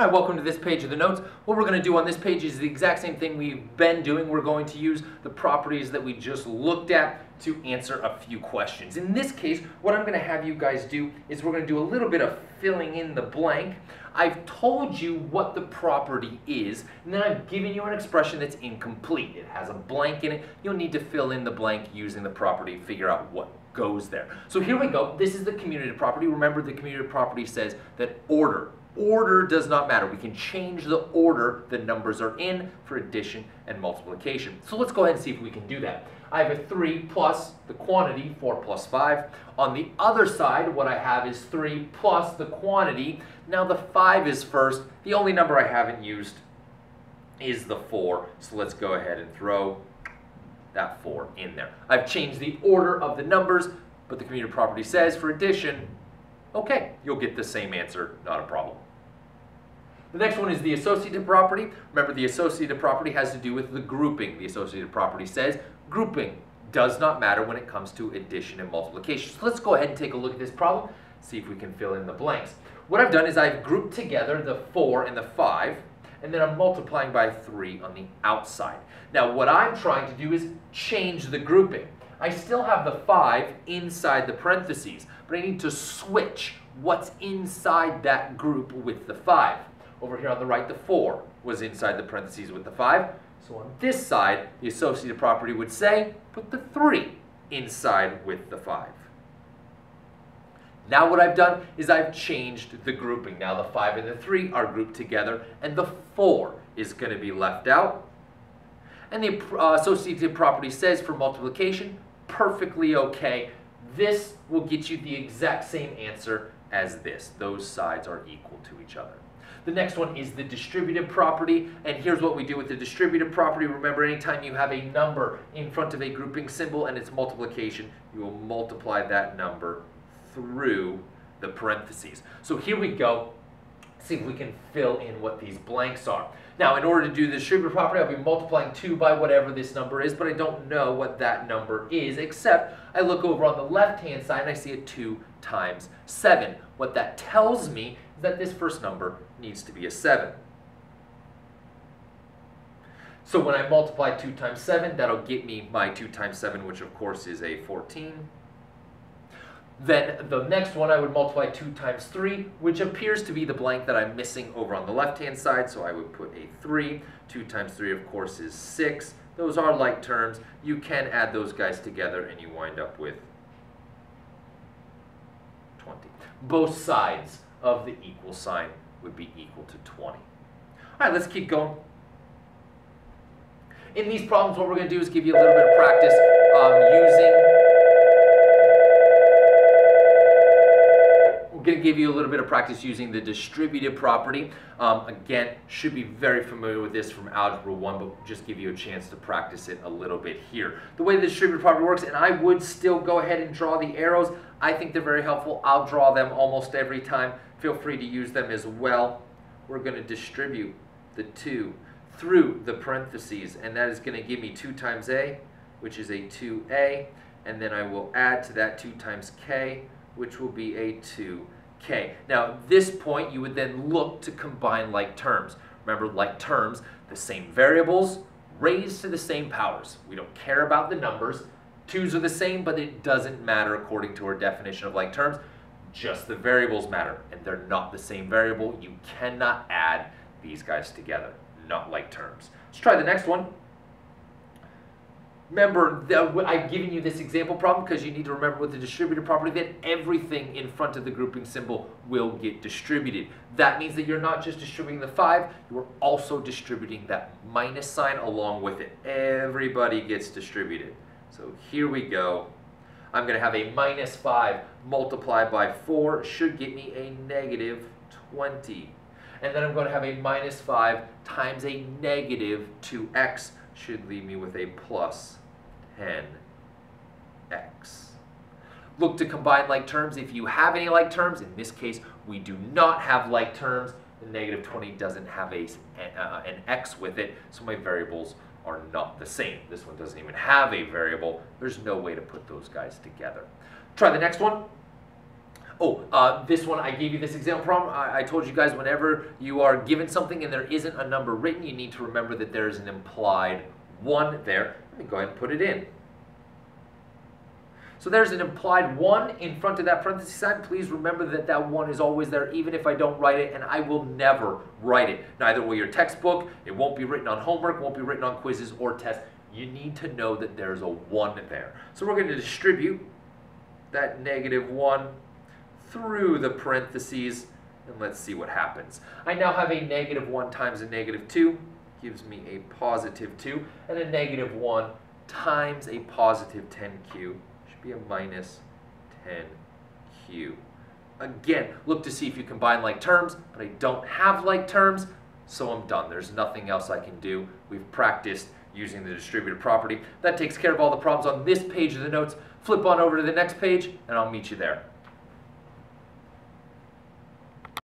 Hi, welcome to this page of the notes. What we're going to do on this page is the exact same thing we've been doing. We're going to use the properties that we just looked at to answer a few questions. In this case, what I'm going to have you guys do is we're going to do a little bit of filling in the blank. I've told you what the property is, and then I've given you an expression that's incomplete. It has a blank in it. You'll need to fill in the blank using the property, figure out what goes there. So here we go. This is the commutative property. Remember the commutative property says that order Order does not matter. We can change the order the numbers are in for addition and multiplication. So let's go ahead and see if we can do that. I have a 3 plus the quantity, 4 plus 5. On the other side, what I have is 3 plus the quantity. Now the 5 is first. The only number I haven't used is the 4. So let's go ahead and throw that 4 in there. I've changed the order of the numbers, but the commutative property says for addition, Okay, you'll get the same answer, not a problem. The next one is the associative property. Remember, the associative property has to do with the grouping. The associative property says grouping does not matter when it comes to addition and multiplication. So let's go ahead and take a look at this problem, see if we can fill in the blanks. What I've done is I've grouped together the 4 and the 5, and then I'm multiplying by 3 on the outside. Now, what I'm trying to do is change the grouping. I still have the 5 inside the parentheses but I need to switch what's inside that group with the 5. Over here on the right, the 4 was inside the parentheses with the 5. So on this side, the associative property would say, put the 3 inside with the 5. Now what I've done is I've changed the grouping. Now the 5 and the 3 are grouped together, and the 4 is going to be left out. And the uh, associative property says for multiplication, perfectly okay. This will get you the exact same answer as this. Those sides are equal to each other. The next one is the distributive property, and here's what we do with the distributive property. Remember, anytime you have a number in front of a grouping symbol and its multiplication, you will multiply that number through the parentheses. So here we go. See if we can fill in what these blanks are. Now, in order to do the distributive property, I'll be multiplying 2 by whatever this number is, but I don't know what that number is, except I look over on the left-hand side and I see a 2 times 7. What that tells me is that this first number needs to be a 7. So when I multiply 2 times 7, that'll get me my 2 times 7, which of course is a 14. Then the next one I would multiply 2 times 3, which appears to be the blank that I'm missing over on the left-hand side, so I would put a 3. 2 times 3, of course, is 6. Those are like terms. You can add those guys together and you wind up with 20. Both sides of the equal sign would be equal to 20. All right, let's keep going. In these problems, what we're going to do is give you a little bit of practice um, using We're going give you a little bit of practice using the distributive property. Um, again, should be very familiar with this from Algebra 1, but just give you a chance to practice it a little bit here. The way the distributive property works, and I would still go ahead and draw the arrows. I think they're very helpful. I'll draw them almost every time. Feel free to use them as well. We're going to distribute the 2 through the parentheses, and that is going to give me 2 times a, which is a 2a, and then I will add to that 2 times k, which will be a 2k. Now, at this point, you would then look to combine like terms. Remember, like terms, the same variables raised to the same powers. We don't care about the numbers. Twos are the same, but it doesn't matter according to our definition of like terms. Just the variables matter, and they're not the same variable. You cannot add these guys together, not like terms. Let's try the next one. Remember, I've given you this example problem because you need to remember with the distributive property that everything in front of the grouping symbol will get distributed. That means that you're not just distributing the 5, you're also distributing that minus sign along with it. Everybody gets distributed. So here we go. I'm going to have a minus 5 multiplied by 4 should get me a negative 20. And then I'm going to have a minus 5 times a negative 2x should leave me with a plus 10x. Look to combine like terms if you have any like terms. In this case, we do not have like terms. The negative 20 doesn't have a, uh, an x with it, so my variables are not the same. This one doesn't even have a variable. There's no way to put those guys together. Try the next one. Oh, uh, this one, I gave you this example problem. I, I told you guys whenever you are given something and there isn't a number written, you need to remember that there's an implied 1 there. Let me go ahead and put it in. So there's an implied 1 in front of that parenthesis sign. Please remember that that 1 is always there, even if I don't write it, and I will never write it. Neither will your textbook. It won't be written on homework, won't be written on quizzes or tests. You need to know that there's a 1 there. So we're going to distribute that negative 1 through the parentheses, and let's see what happens. I now have a negative 1 times a negative 2, gives me a positive 2, and a negative 1 times a positive 10q should be a minus 10q. Again, look to see if you combine like terms, but I don't have like terms, so I'm done. There's nothing else I can do. We've practiced using the distributive property. That takes care of all the problems on this page of the notes. Flip on over to the next page, and I'll meet you there.